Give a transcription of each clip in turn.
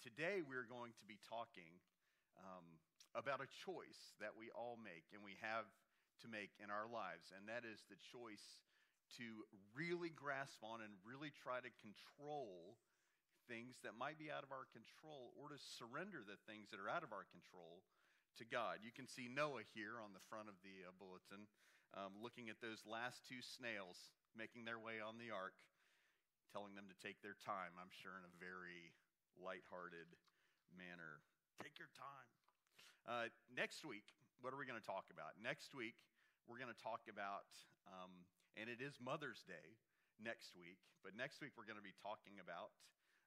today we're going to be talking um, about a choice that we all make and we have to make in our lives, and that is the choice to really grasp on and really try to control things that might be out of our control or to surrender the things that are out of our control to God. You can see Noah here on the front of the uh, bulletin um, looking at those last two snails making their way on the ark, telling them to take their time, I'm sure, in a very lighthearted manner. Take your time. Uh, next week, what are we going to talk about? Next week, we're going to talk about, um, and it is Mother's Day next week, but next week we're going to be talking about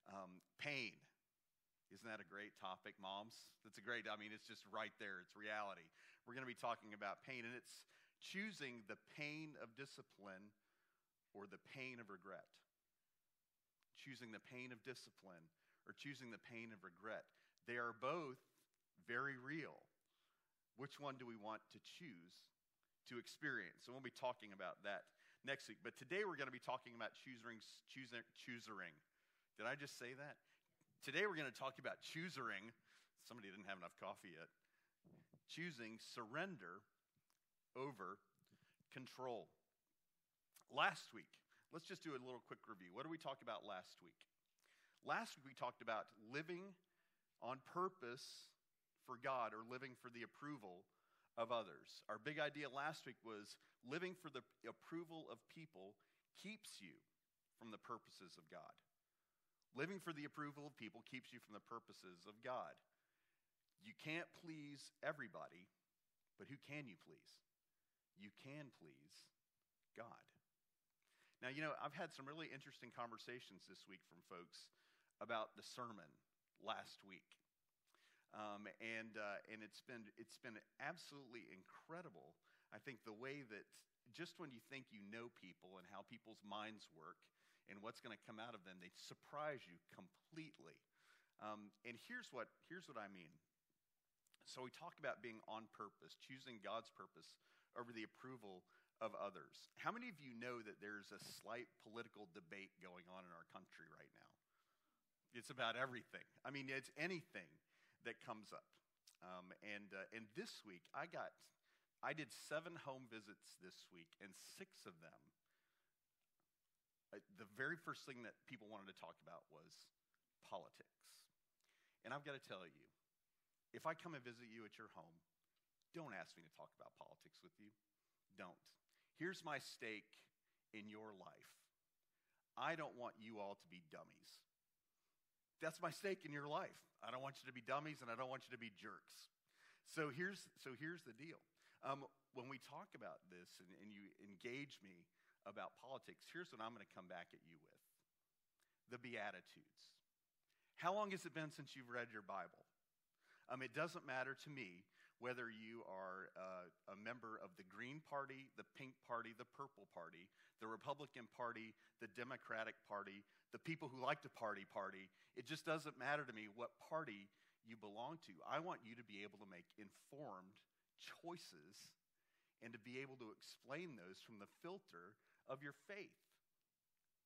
um, pain. Isn't that a great topic, moms? That's a great, I mean, it's just right there. It's reality. We're going to be talking about pain, and it's choosing the pain of discipline or the pain of regret. Choosing the pain of discipline or choosing the pain of regret. They are both very real. Which one do we want to choose to experience? And we'll be talking about that next week. But today we're going to be talking about choosing, choosing, choosing. Did I just say that? Today we're going to talk about choosing. Somebody didn't have enough coffee yet. Choosing surrender over control. Last week, let's just do a little quick review. What did we talk about last week? Last week we talked about living on purpose for God or living for the approval of others. Our big idea last week was living for the approval of people keeps you from the purposes of God. Living for the approval of people keeps you from the purposes of God. You can't please everybody, but who can you please? You can please God. Now, you know, I've had some really interesting conversations this week from folks about the sermon last week. Um, and uh, and it's, been, it's been absolutely incredible. I think the way that just when you think you know people and how people's minds work and what's going to come out of them, they surprise you completely. Um, and here's what, here's what I mean. So we talk about being on purpose, choosing God's purpose over the approval of others. How many of you know that there's a slight political debate going on in our country right now? It's about everything. I mean, it's anything that comes up. Um, and, uh, and this week, I got, I did seven home visits this week, and six of them, uh, the very first thing that people wanted to talk about was politics. And I've got to tell you, if I come and visit you at your home, don't ask me to talk about politics with you. Don't. Here's my stake in your life I don't want you all to be dummies. That's my stake in your life. I don't want you to be dummies and I don't want you to be jerks. So here's, so here's the deal. Um, when we talk about this and, and you engage me about politics, here's what I'm going to come back at you with the Beatitudes. How long has it been since you've read your Bible? Um, it doesn't matter to me whether you are uh, a member of the Green Party, the Pink Party, the Purple Party, the Republican Party, the Democratic Party, the people who like to party party. It just doesn't matter to me what party you belong to. I want you to be able to make informed choices and to be able to explain those from the filter of your faith.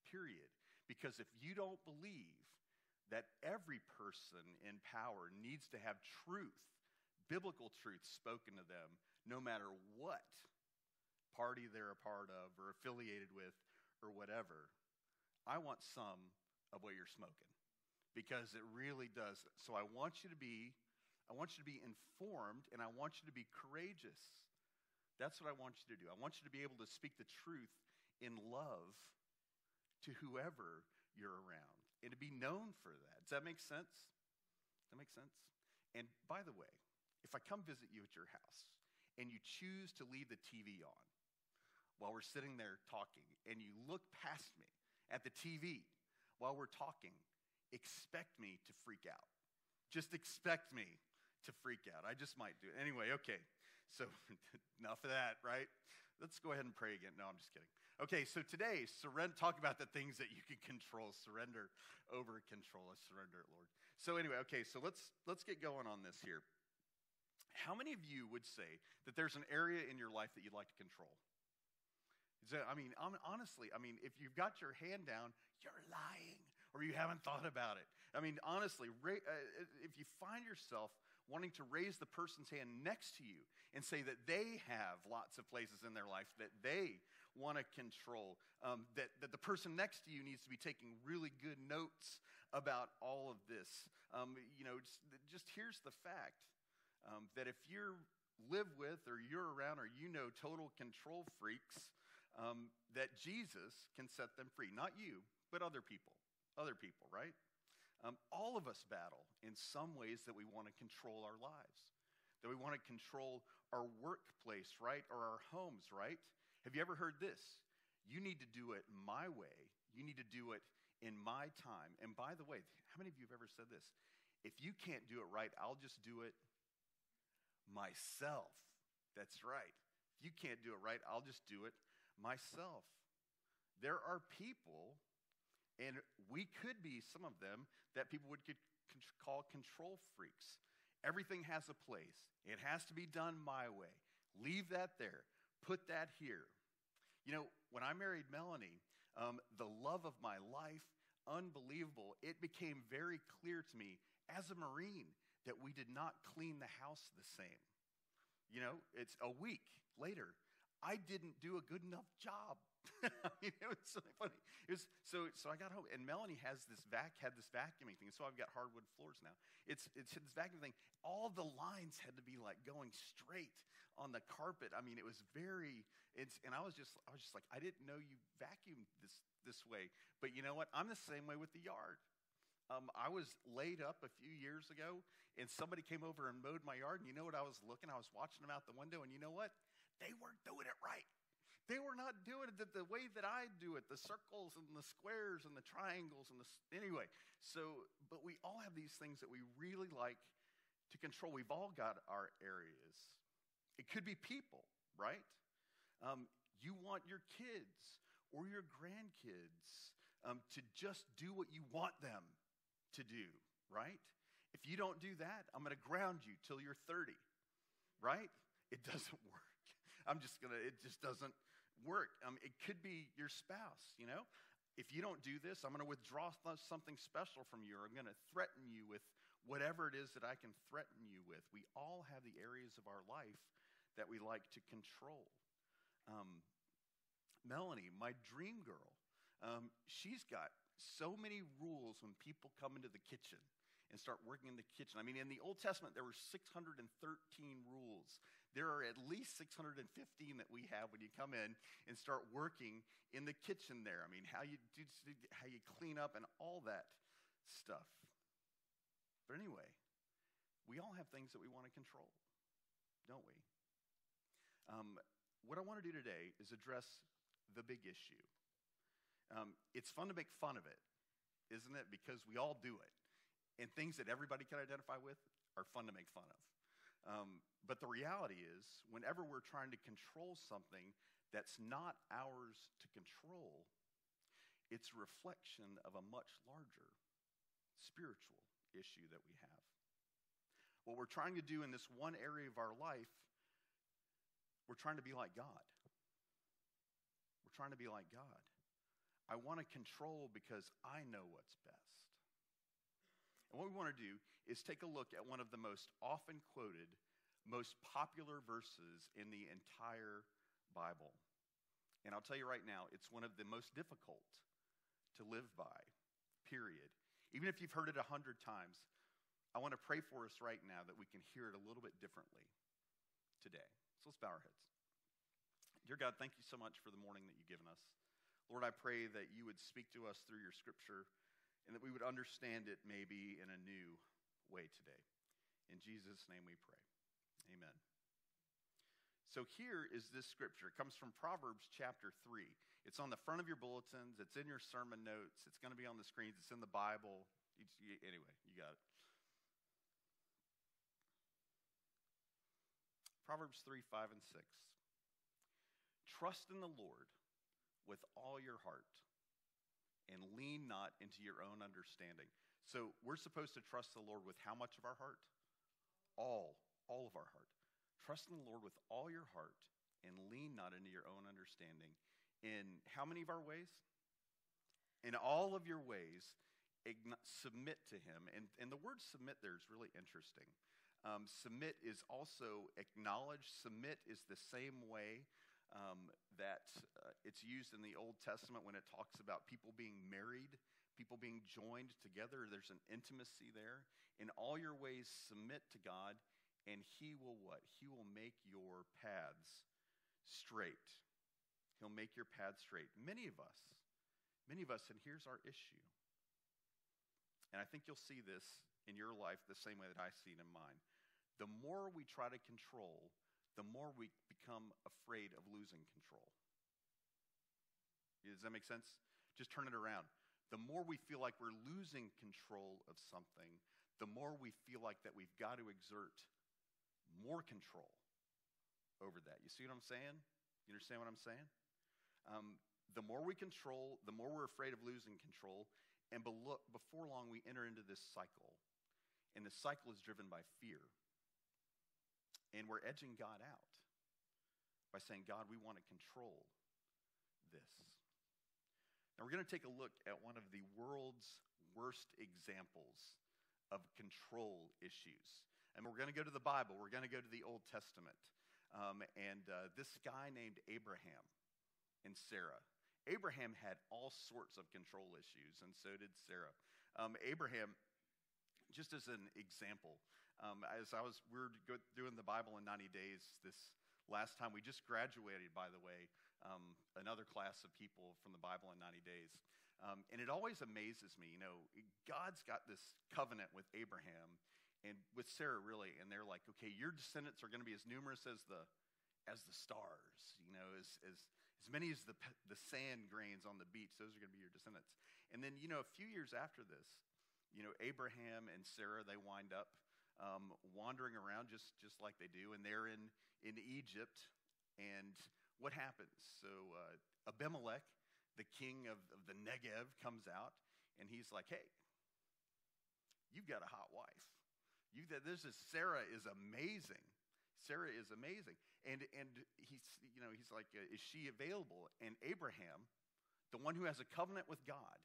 Period. Because if you don't believe that every person in power needs to have truth, biblical truth spoken to them, no matter what party they're a part of or affiliated with or whatever. I want some of what you're smoking because it really does. So I want you to be I want you to be informed and I want you to be courageous. That's what I want you to do. I want you to be able to speak the truth in love to whoever you're around and to be known for that. Does that make sense? Does that make sense? And by the way, if I come visit you at your house and you choose to leave the TV on while we're sitting there talking and you look past me at the TV while we're talking, expect me to freak out. Just expect me to freak out. I just might do it. Anyway, okay. So enough of that, right? Let's go ahead and pray again. No, I'm just kidding. Okay, so today, surrender, talk about the things that you can control. Surrender over control. Let's surrender it, Lord. So anyway, okay, so let's let's get going on this here. How many of you would say that there's an area in your life that you'd like to control? I mean, honestly, I mean, if you've got your hand down, you're lying or you haven't thought about it. I mean, honestly, ra- uh, if you find yourself wanting to raise the person's hand next to you and say that they have lots of places in their life that they want to control, um, that, that the person next to you needs to be taking really good notes about all of this. Um, you know, just, just, here's the fact um, that if you live with or you're around or you know total control freaks, um, that Jesus can set them free. Not you, but other people. Other people, right? Um, all of us battle in some ways that we want to control our lives, that we want to control our workplace, right? Or our homes, right? Have you ever heard this? You need to do it my way. You need to do it in my time. And by the way, how many of you have ever said this? If you can't do it right, I'll just do it myself. That's right. If you can't do it right, I'll just do it myself. There are people and we could be some of them that people would call control freaks. Everything has a place, it has to be done my way. Leave that there, put that here. You know, when I married Melanie, um, the love of my life, unbelievable, it became very clear to me as a Marine that we did not clean the house the same. You know, it's a week later. I didn't do a good enough job. I mean, it was so funny. It was, so, so I got home, and Melanie has this vac had this vacuuming thing. So I've got hardwood floors now. It's it's this vacuum thing. All the lines had to be like going straight on the carpet. I mean, it was very. It's and I was just I was just like I didn't know you vacuumed this this way. But you know what? I'm the same way with the yard. Um, I was laid up a few years ago, and somebody came over and mowed my yard. And you know what? I was looking. I was watching them out the window, and you know what? They weren't doing it right. They were not doing it the, way that I do it the circles and the squares and the triangles and the. Anyway, so, but we all have these things that we really like to control. We've all got our areas. It could be people, right? Um, you want your kids or your grandkids um, to just do what you want them to do, right? If you don't do that, I'm going to ground you till you're 30, right? It doesn't work. I'm just going to, it just doesn't work. Um, it could be your spouse, you know? If you don't do this, I'm going to withdraw something special from you, or I'm going to threaten you with whatever it is that I can threaten you with. We all have the areas of our life that we like to control. Um, Melanie, my dream girl, um, she's got so many rules when people come into the kitchen and start working in the kitchen. I mean, in the Old Testament, there were 613 rules. There are at least 615 that we have when you come in and start working in the kitchen there. I mean, how you do, how you clean up and all that stuff. But anyway, we all have things that we want to control, don't we? Um, what I want to do today is address the big issue. Um, it's fun to make fun of it, isn't it? Because we all do it and things that everybody can identify with are fun to make fun of. Um, but the reality is, whenever we're trying to control something that's not ours to control, it's a reflection of a much larger spiritual issue that we have. What we're trying to do in this one area of our life, we're trying to be like God. We're trying to be like God. I want to control because I know what's best. And what we want to do is take a look at one of the most often quoted, most popular verses in the entire Bible. And I'll tell you right now, it's one of the most difficult to live by, period. Even if you've heard it a hundred times, I want to pray for us right now that we can hear it a little bit differently today. So let's bow our heads. Dear God, thank you so much for the morning that you've given us. Lord, I pray that you would speak to us through your scripture and that we would understand it maybe in a new way today. In Jesus' name we pray. Amen. So here is this scripture. It comes from Proverbs chapter 3. It's on the front of your bulletins, it's in your sermon notes, it's going to be on the screens, it's in the Bible. anyway, you got it. Proverbs 3 5 and 6. Trust in the Lord with all your heart and lean not into your own understanding. So we're supposed to trust the Lord with how much of our heart? All, all of our heart. Trust in the Lord with all your heart and lean not into your own understanding. In how many of our ways? In all of your ways, submit to him. And, and the word submit there is really interesting. Um, submit is also acknowledge. Submit is the same way um, that uh, it's used in the Old Testament when it talks about people being married, people being joined together. There's an intimacy there. In all your ways, submit to God, and He will what? He will make your paths straight. He'll make your paths straight. Many of us, many of us, and here's our issue. And I think you'll see this in your life the same way that I see it in mine. The more we try to control, the more we become afraid of losing control. Does that make sense? Just turn it around. The more we feel like we're losing control of something, the more we feel like that we've got to exert more control over that. You see what I'm saying? You understand what I'm saying? Um, the more we control, the more we're afraid of losing control. And before long, we enter into this cycle. And the cycle is driven by fear. And we're edging God out by saying, God, we want to control this. Now, we're going to take a look at one of the world's worst examples of control issues. And we're going to go to the Bible, we're going to go to the Old Testament. Um, and uh, this guy named Abraham and Sarah. Abraham had all sorts of control issues, and so did Sarah. Um, Abraham, just as an example, um, as I was, we were doing the Bible in 90 days this last time. We just graduated, by the way, um, another class of people from the Bible in 90 days. Um, and it always amazes me, you know, God's got this covenant with Abraham and with Sarah, really, and they're like, okay, your descendants are going to be as numerous as the as the stars, you know, as as as many as the, the sand grains on the beach, those are going to be your descendants. And then, you know, a few years after this, you know, Abraham and Sarah, they wind up um, wandering around just, just like they do, and they're in, in Egypt. And what happens? So uh, Abimelech, the king of, of the Negev, comes out, and he's like, hey, you've got a hot wife. You, this is Sarah is amazing. Sarah is amazing. And, and he's, you know, he's like, is she available? And Abraham, the one who has a covenant with God,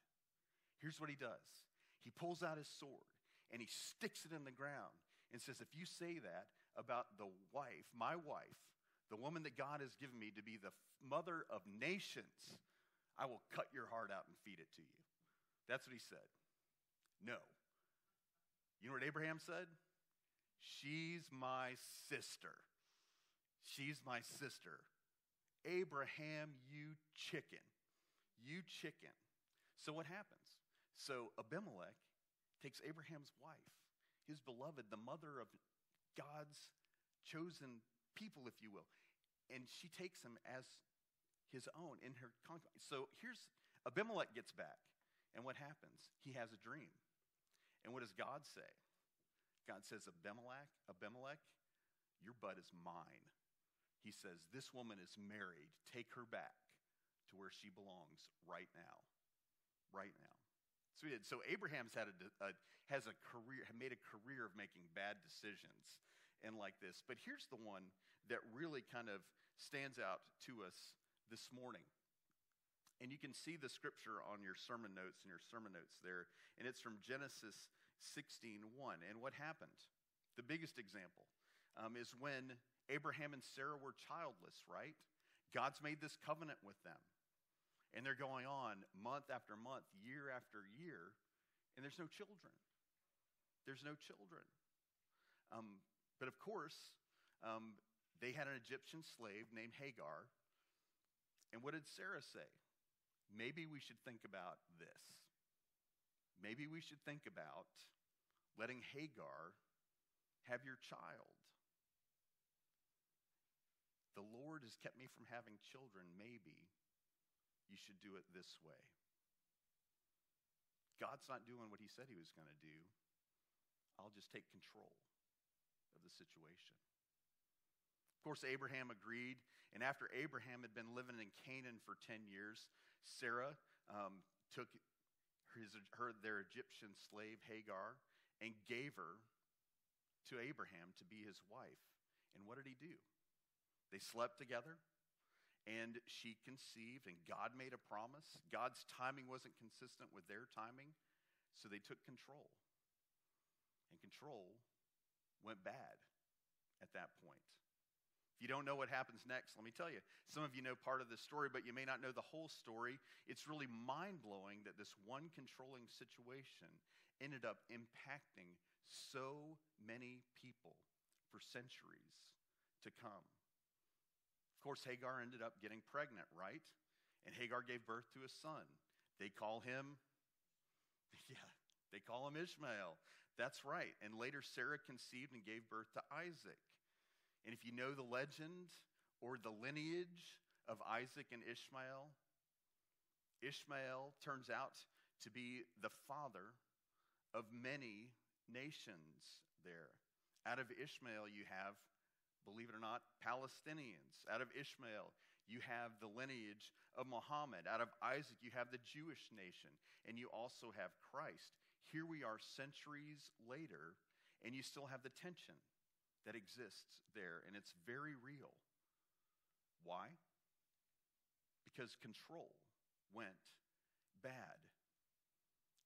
here's what he does. He pulls out his sword and he sticks it in the ground and says, if you say that about the wife, my wife, the woman that God has given me to be the mother of nations, I will cut your heart out and feed it to you. That's what he said. No. You know what Abraham said? She's my sister. She's my sister. Abraham, you chicken. You chicken. So what happens? So Abimelech takes Abraham's wife, his beloved, the mother of God's chosen people, if you will, and she takes him as his own in her concubine. So here's Abimelech gets back, and what happens? He has a dream. And what does God say? God says, Abimelech, Abimelech, your bud is mine he says, This woman is married. Take her back to where she belongs right now. Right now. So, did. so Abraham's had a, a, has a career, made a career of making bad decisions and like this. But here's the one that really kind of stands out to us this morning. And you can see the scripture on your sermon notes and your sermon notes there. And it's from Genesis 16 1. And what happened? The biggest example um, is when Abraham and Sarah were childless, right? God's made this covenant with them. And they're going on month after month, year after year, and there's no children. There's no children. Um, but of course, um, they had an Egyptian slave named Hagar. And what did Sarah say? Maybe we should think about this. Maybe we should think about letting Hagar have your child. The Lord has kept me from having children. Maybe you should do it this way. God's not doing what he said he was going to do. I'll just take control of the situation. Of course, Abraham agreed. And after Abraham had been living in Canaan for 10 years, Sarah um, took his, her, their Egyptian slave, Hagar, and gave her to Abraham to be his wife. And what did he do? They slept together, and she conceived, and God made a promise. God's timing wasn't consistent with their timing. So they took control. And control went bad at that point. If you don't know what happens next, let me tell you. Some of you know part of the story, but you may not know the whole story. It's really mind blowing that this one controlling situation ended up impacting so many people for centuries to come. Of course, Hagar ended up getting pregnant, right? And Hagar gave birth to a son. They call him, yeah, they call him Ishmael. That's right. And later, Sarah conceived and gave birth to Isaac. And if you know the legend or the lineage of Isaac and Ishmael, Ishmael turns out to be the father of many nations there. Out of Ishmael, you have, believe it or not, Palestinians. Out of Ishmael, you have the lineage of Muhammad. Out of Isaac, you have the Jewish nation. And you also have Christ. Here we are centuries later, and you still have the tension that exists there, and it's very real. Why? Because control went bad.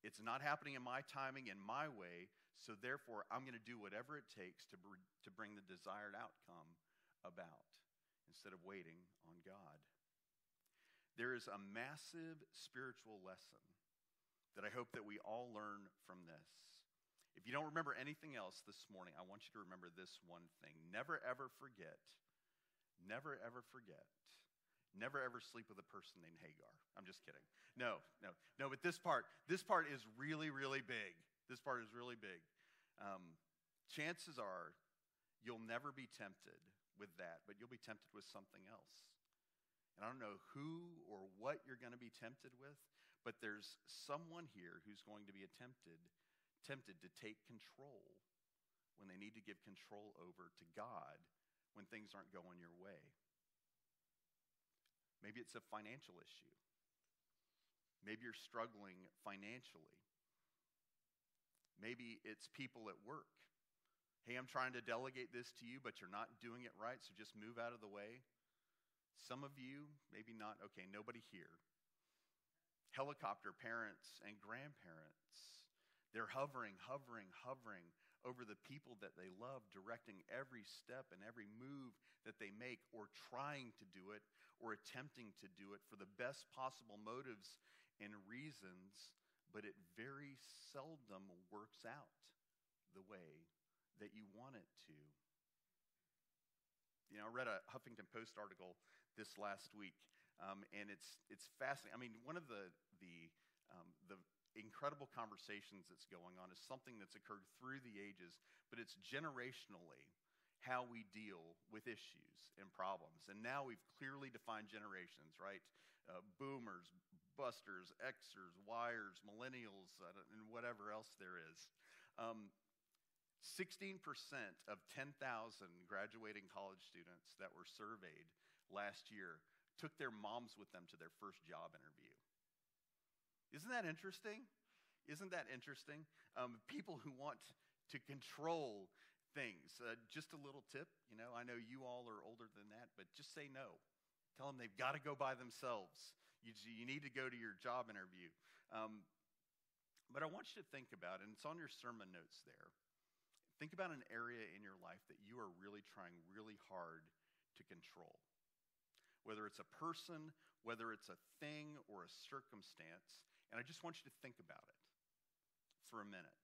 It's not happening in my timing, in my way, so therefore I'm going to do whatever it takes to, br- to bring the desired outcome about instead of waiting on God. There is a massive spiritual lesson that I hope that we all learn from this. If you don't remember anything else this morning, I want you to remember this one thing. Never ever forget, never ever forget, never ever sleep with a person named Hagar. I'm just kidding. No, no, no, but this part, this part is really, really big. This part is really big. Um, chances are you'll never be tempted with that, but you'll be tempted with something else. And I don't know who or what you're going to be tempted with, but there's someone here who's going to be tempted, tempted to take control when they need to give control over to God when things aren't going your way. Maybe it's a financial issue. Maybe you're struggling financially. Maybe it's people at work. Hey, I'm trying to delegate this to you, but you're not doing it right, so just move out of the way. Some of you, maybe not, okay, nobody here. Helicopter parents and grandparents they're hovering, hovering, hovering over the people that they love, directing every step and every move that they make, or trying to do it, or attempting to do it for the best possible motives and reasons, but it very seldom works out the way that you want it to. You know, I read a Huffington Post article this last week, um, and it's it's fascinating. I mean, one of the the um, the incredible conversations that's going on is something that's occurred through the ages, but it's generationally how we deal with issues and problems. And now we've clearly defined generations, right? Uh, boomers, busters, Xers, Yers, millennials, and whatever else there is. Um, 16% of 10,000 graduating college students that were surveyed last year took their moms with them to their first job interview. Isn't that interesting? Isn't that interesting? Um, people who want to control things. Uh, just a little tip, you know, I know you all are older than that, but just say no. Tell them they've got to go by themselves. You, you need to go to your job interview. Um, but I want you to think about, and it's on your sermon notes there. Think about an area in your life that you are really trying really hard to control. Whether it's a person, whether it's a thing or a circumstance, and I just want you to think about it for a minute.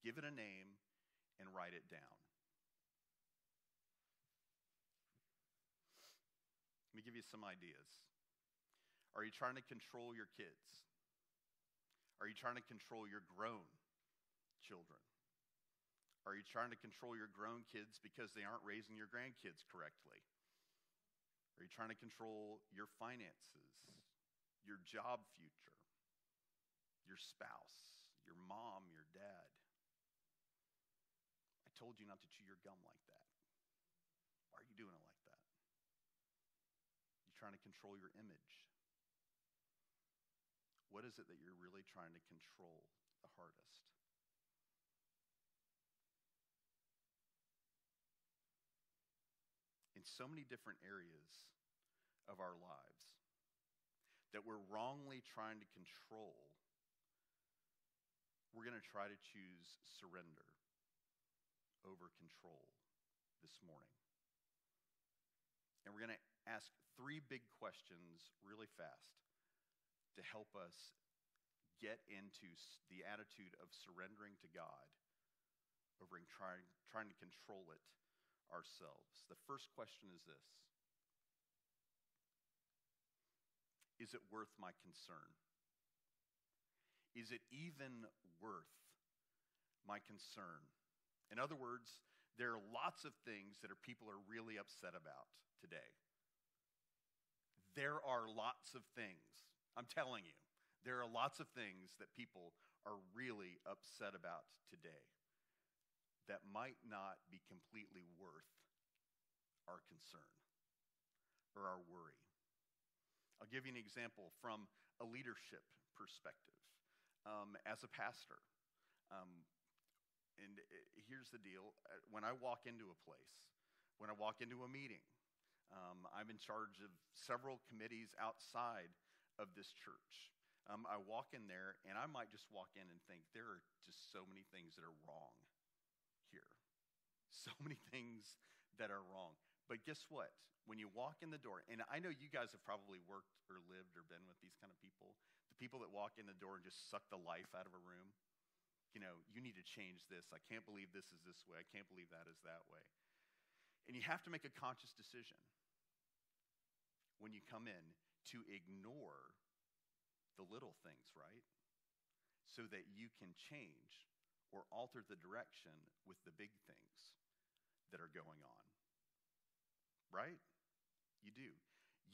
Give it a name and write it down. Let me give you some ideas. Are you trying to control your kids? Are you trying to control your grown children? Are you trying to control your grown kids because they aren't raising your grandkids correctly? Are you trying to control your finances, your job future? your spouse, your mom, your dad. I told you not to chew your gum like that. Why are you doing it like that? You're trying to control your image. What is it that you're really trying to control the hardest? In so many different areas of our lives that we're wrongly trying to control we're going to try to choose surrender over control this morning. And we're going to ask three big questions really fast to help us get into the attitude of surrendering to God over trying, trying to control it ourselves. The first question is this Is it worth my concern? Is it even worth my concern? In other words, there are lots of things that are, people are really upset about today. There are lots of things, I'm telling you, there are lots of things that people are really upset about today that might not be completely worth our concern or our worry. I'll give you an example from a leadership perspective. Um, as a pastor, um, and uh, here's the deal uh, when I walk into a place, when I walk into a meeting, um, I'm in charge of several committees outside of this church. Um, I walk in there, and I might just walk in and think there are just so many things that are wrong here. So many things that are wrong. But guess what? When you walk in the door, and I know you guys have probably worked or lived or been with these kind of people, the people that walk in the door and just suck the life out of a room. You know, you need to change this. I can't believe this is this way. I can't believe that is that way. And you have to make a conscious decision when you come in to ignore the little things, right? So that you can change or alter the direction with the big things that are going on right? You do.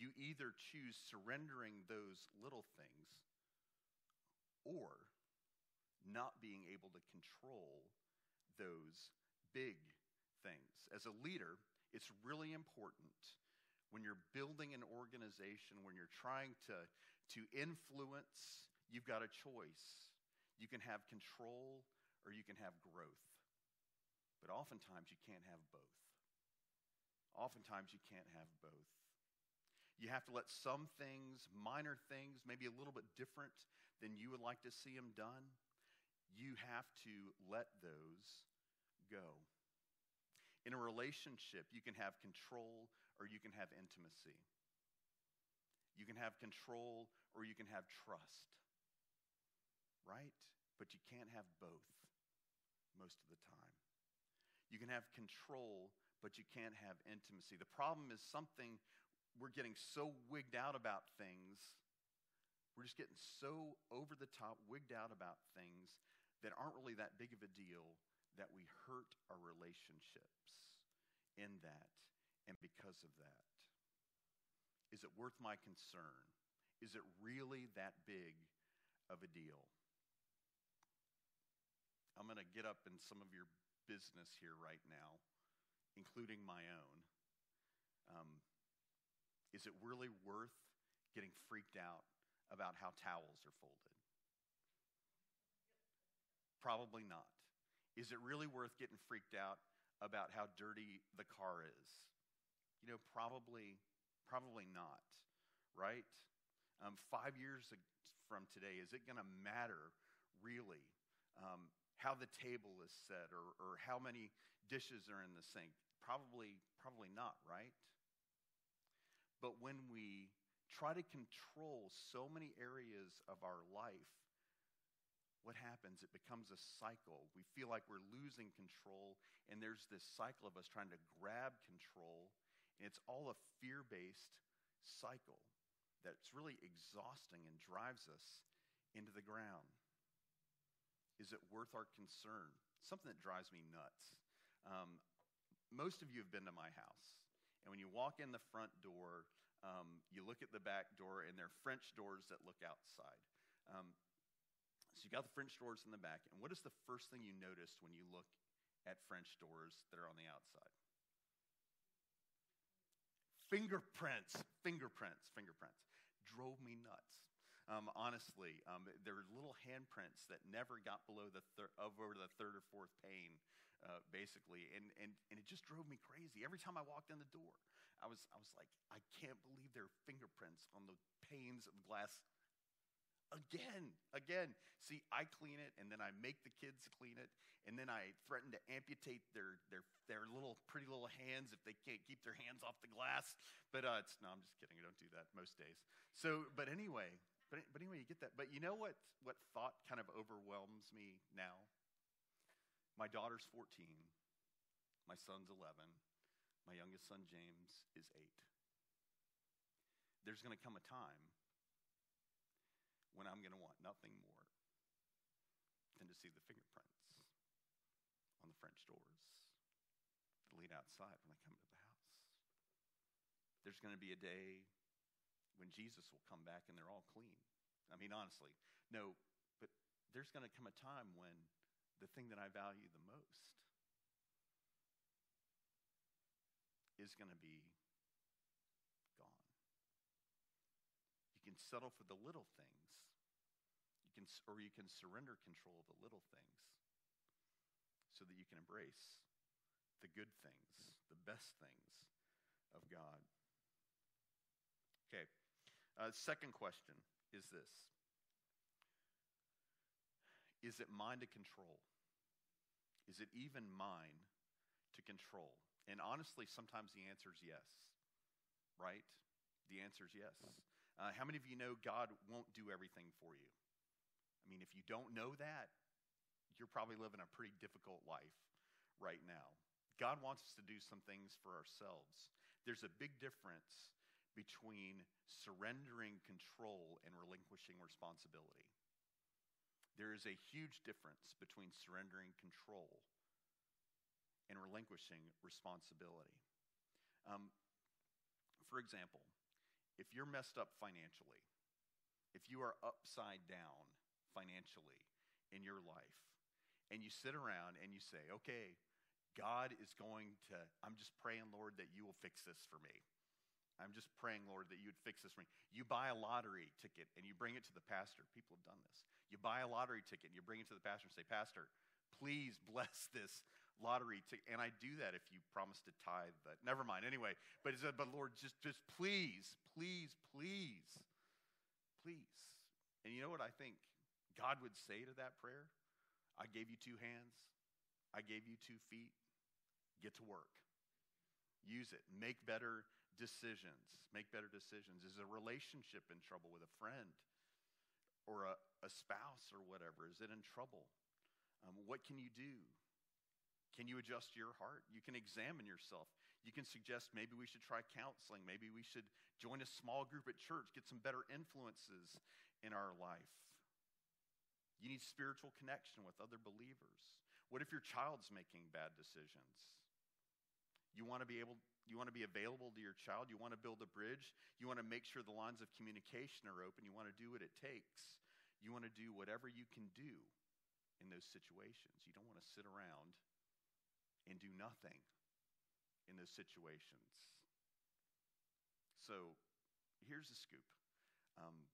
You either choose surrendering those little things or not being able to control those big things. As a leader, it's really important when you're building an organization, when you're trying to, to influence, you've got a choice. You can have control or you can have growth. But oftentimes you can't have both. Oftentimes, you can't have both. You have to let some things, minor things, maybe a little bit different than you would like to see them done, you have to let those go. In a relationship, you can have control or you can have intimacy. You can have control or you can have trust, right? But you can't have both most of the time. You can have control but you can't have intimacy. The problem is something we're getting so wigged out about things. We're just getting so over the top, wigged out about things that aren't really that big of a deal that we hurt our relationships in that and because of that. Is it worth my concern? Is it really that big of a deal? I'm going to get up in some of your business here right now including my own. Um, is it really worth getting freaked out about how towels are folded? Probably not. Is it really worth getting freaked out about how dirty the car is? You know, probably, probably not, right? Um, five years from today, is it going to matter really um, how the table is set or, or how many dishes are in the sink? Probably, probably not, right? But when we try to control so many areas of our life, what happens? It becomes a cycle. We feel like we're losing control, and there's this cycle of us trying to grab control, and it's all a fear based cycle that's really exhausting and drives us into the ground. Is it worth our concern? Something that drives me nuts. Um, most of you have been to my house. And when you walk in the front door, um, you look at the back door, and they're French doors that look outside. Um, so you got the French doors in the back. And what is the first thing you noticed when you look at French doors that are on the outside? Fingerprints, fingerprints, fingerprints. Drove me nuts. Um, honestly, um, there were little handprints that never got below the thir- over the third or fourth pane, uh, basically, and, and and it just drove me crazy. Every time I walked in the door, I was I was like, I can't believe there are fingerprints on the panes of glass again, again. See, I clean it, and then I make the kids clean it, and then I threaten to amputate their their their little pretty little hands if they can't keep their hands off the glass. But uh, it's no, I'm just kidding. I don't do that most days. So, but anyway, but but anyway, you get that. But you know what? What thought kind of overwhelms me now? My daughter's 14. My son's 11. My youngest son James is eight. There's going to come a time when I'm going to want nothing more than to see the fingerprints on the French doors that lead outside when I come to the house. There's going to be a day when Jesus will come back and they're all clean. I mean, honestly, no, but there's going to come a time when the thing that I value the most is going to be gone. You can settle for the little things you can, or you can surrender control of the little things so that you can embrace the good things, the best things of God. Okay, uh, second question is this Is it mine to control? Is it even mine to control? And honestly, sometimes the answer is yes, right? The answer is yes. Uh, how many of you know God won't do everything for you? I mean, if you don't know that, you're probably living a pretty difficult life right now. God wants us to do some things for ourselves. There's a big difference between surrendering control and relinquishing responsibility. There is a huge difference between surrendering control and relinquishing responsibility. Um, for example, if you're messed up financially, if you are upside down financially in your life, and you sit around and you say, okay, God is going to, I'm just praying, Lord, that you will fix this for me. I'm just praying, Lord, that you would fix this for me. You buy a lottery ticket and you bring it to the pastor. People have done this. You buy a lottery ticket and you bring it to the pastor and say, Pastor, please bless this lottery. And I do that if you promise to tithe, but never mind. Anyway, but said, but Lord, just, just please, please, please, please. And you know what I think God would say to that prayer? I gave you two hands, I gave you two feet. Get to work. Use it. Make better decisions. Make better decisions. Is a relationship in trouble with a friend or a, a spouse or whatever? Is it in trouble? Um, what can you do? Can you adjust your heart? You can examine yourself. You can suggest maybe we should try counseling. Maybe we should join a small group at church, get some better influences in our life. You need spiritual connection with other believers. What if your child's making bad decisions? You want to be able you want to be available to your child, you want to build a bridge, you want to make sure the lines of communication are open, you want to do what it takes. You want to do whatever you can do in those situations. You don't want to sit around and do nothing in those situations. So here's the scoop. Um,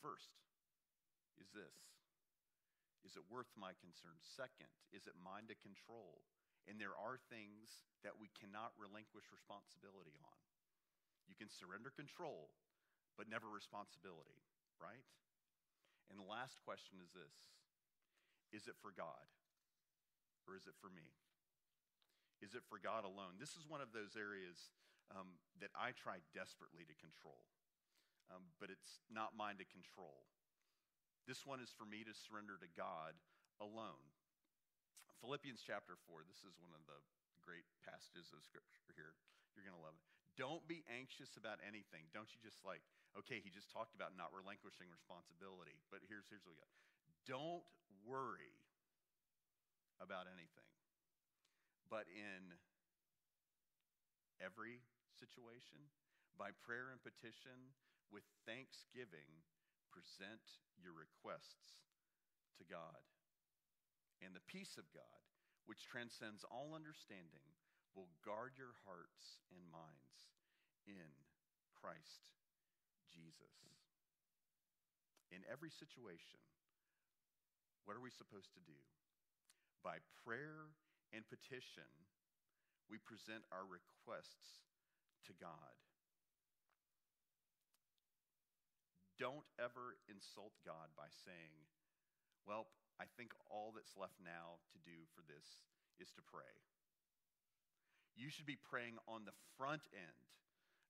first is this Is it worth my concern? Second, is it mine to control? And there are things that we cannot relinquish responsibility on. You can surrender control, but never responsibility, right? And the last question is this Is it for God or is it for me? Is it for God alone? This is one of those areas um, that I try desperately to control, um, but it's not mine to control. This one is for me to surrender to God alone. Philippians chapter 4, this is one of the great passages of scripture here. You're going to love it. Don't be anxious about anything. Don't you just like, okay, he just talked about not relinquishing responsibility, but here's, here's what we got. Don't worry about anything, but in every situation, by prayer and petition, with thanksgiving, present your requests to God. And the peace of God, which transcends all understanding, will guard your hearts and minds in Christ Jesus. In every situation, what are we supposed to do? By prayer and petition, we present our requests to God. don't ever insult God by saying, Well, I think all that's left now to do for this is to pray. You should be praying on the front end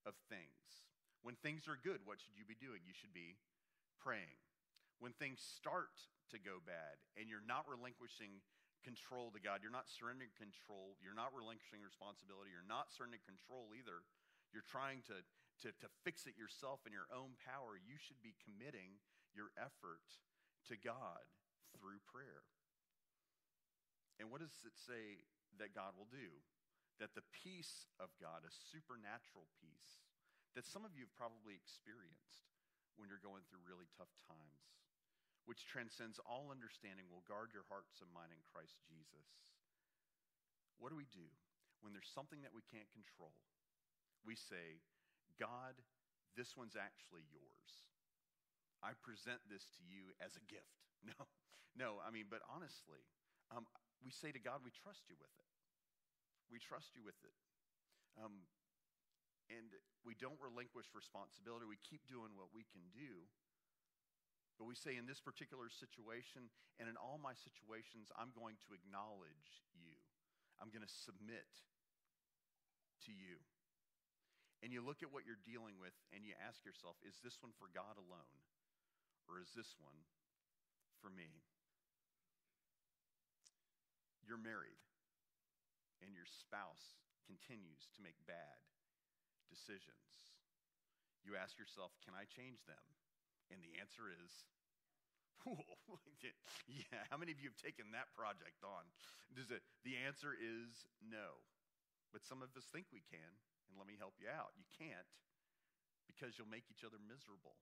of things. When things are good, what should you be doing? You should be praying. When things start to go bad and you're not relinquishing control to God, you're not surrendering control, you're not relinquishing responsibility, you're not surrendering control either, you're trying to, to, to fix it yourself in your own power, you should be committing your effort to God through prayer. And what does it say that God will do? That the peace of God, a supernatural peace, that some of you have probably experienced when you're going through really tough times, which transcends all understanding, will guard your hearts and mind in Christ Jesus. What do we do when there's something that we can't control? We say, God, this one's actually yours. I present this to you as a gift. No, no, I mean, but honestly, um, we say to God, we trust you with it. We trust you with it. Um, and we don't relinquish responsibility. We keep doing what we can do. But we say, in this particular situation and in all my situations, I'm going to acknowledge you. I'm going to submit to you. And you look at what you're dealing with and you ask yourself, is this one for God alone? Or is this one for me? You're married and your spouse continues to make bad decisions. You ask yourself, can I change them? And the answer is, yeah, how many of you have taken that project on? Does it, the answer is no. But some of us think we can, and let me help you out. You can't because you'll make each other miserable.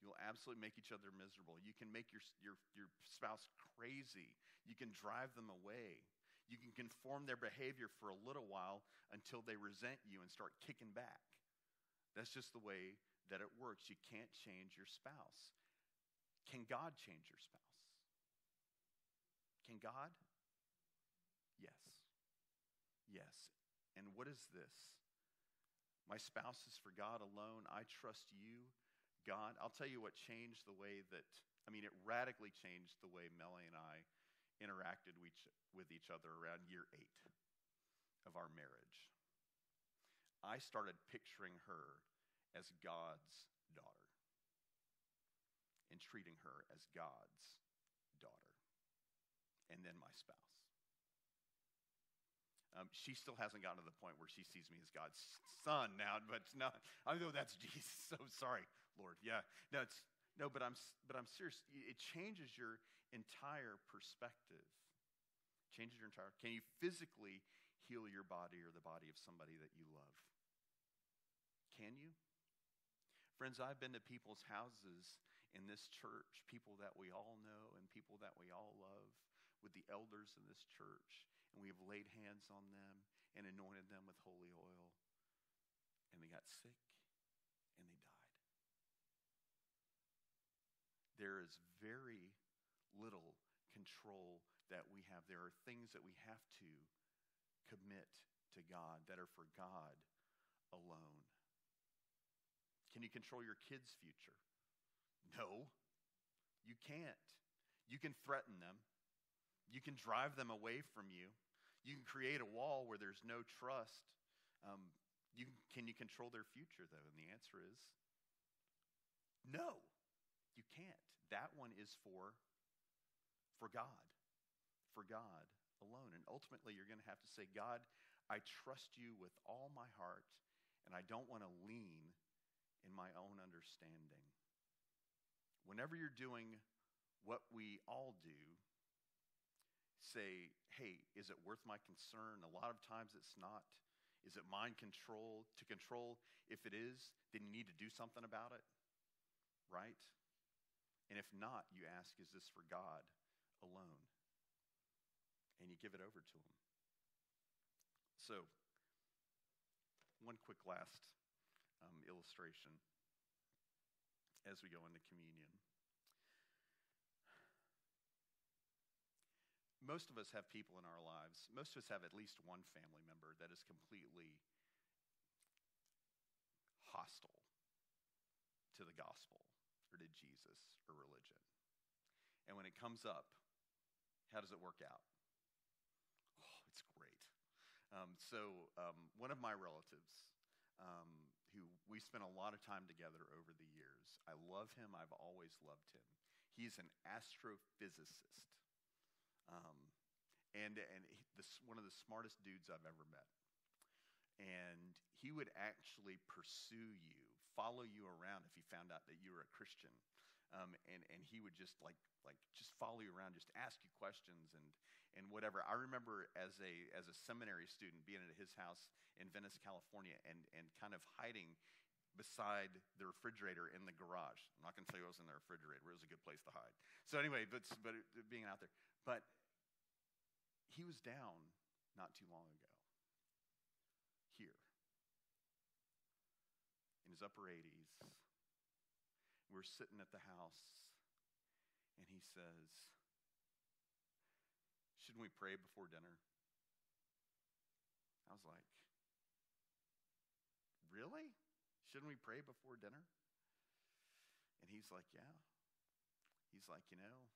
You'll absolutely make each other miserable. You can make your, your, your spouse crazy. You can drive them away. You can conform their behavior for a little while until they resent you and start kicking back. That's just the way that it works. You can't change your spouse. Can God change your spouse? Can God? Yes. Yes. And what is this? My spouse is for God alone. I trust you God. I'll tell you what changed the way that, I mean, it radically changed the way Melanie and I interacted with each other around year eight of our marriage. I started picturing her as God's daughter and treating her as God's daughter, and then my spouse. Um, she still hasn't gotten to the point where she sees me as God's son now, but no, I know that's Jesus. So sorry, Lord. Yeah, no, it's no, but I'm but I'm serious. It changes your entire perspective. Changes your entire. Can you physically heal your body or the body of somebody that you love? Can you? Friends, I've been to people's houses in this church, people that we all know and people that we all love, with the elders in this church, and we have laid hands on them and anointed them with holy oil, and they got sick and they died. There is very little control that we have. There are things that we have to commit to God that are for God alone. Can you control your kids' future? No, you can't. You can threaten them, you can drive them away from you. You can create a wall where there's no trust. Um, you, can you control their future, though? And the answer is no, you can't. That one is for, for God, for God alone. And ultimately, you're going to have to say, God, I trust you with all my heart, and I don't want to lean in my own understanding. Whenever you're doing what we all do, say, hey, is it worth my concern? A lot of times it's not. Is it mind control? To control, if it is, then you need to do something about it, right? And if not, you ask, is this for God alone? And you give it over to Him. So, one quick last um, illustration as we go into communion. most of us have people in our lives, most of us have at least one family member that is completely hostile to the gospel or to Jesus or religion? And when it comes up, how does it work out? Oh, it's great. Um, so, um, one of my relatives, um, who we spent a lot of time together over the years, I love him. I've always loved him. He's an astrophysicist. Um, and and this, one of the smartest dudes I've ever met. And he would actually pursue you, follow you around if he found out that you were a Christian. Um, and, and he would just like like just follow you around, just ask you questions and and whatever. I remember as a as a seminary student being at his house in Venice, California, and and kind of hiding beside the refrigerator in the garage. I'm not going to tell you what was in the refrigerator. It was a good place to hide. So anyway, but but being out there, but he was down not too long ago. Here in his upper 80s we're sitting at the house, and he says, Shouldn't we pray before dinner? I was like, Really? Shouldn't we pray before dinner? And he's like, Yeah. He's like, You know,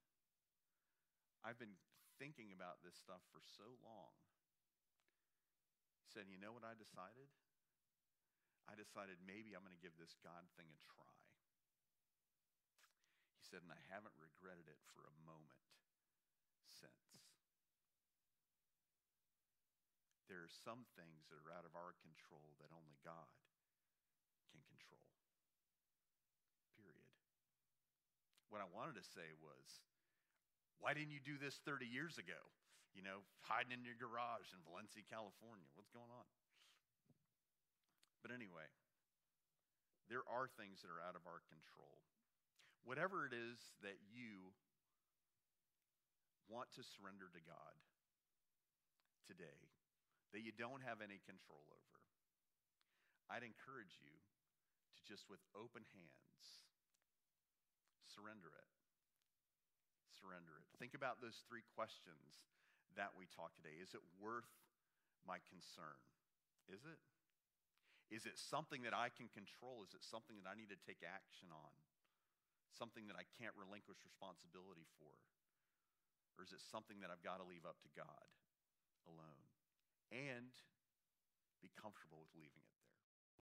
I've been thinking about this stuff for so long. He said, You know what I decided? I decided maybe I'm going to give this God thing a try. He said, and I haven't regretted it for a moment since. There are some things that are out of our control that only God can control. Period. What I wanted to say was, why didn't you do this 30 years ago? You know, hiding in your garage in Valencia, California. What's going on? But anyway, there are things that are out of our control whatever it is that you want to surrender to God today that you don't have any control over, I'd encourage you to just with open hands surrender it. Surrender it. Think about those three questions that we talked today. Is it worth my concern? Is it? Is it something that I can control? Is it something that I need to take action on? something that I can't relinquish responsibility for? Or is it something that I've got to leave up to God alone? And be comfortable with leaving